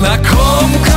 na komm, komm.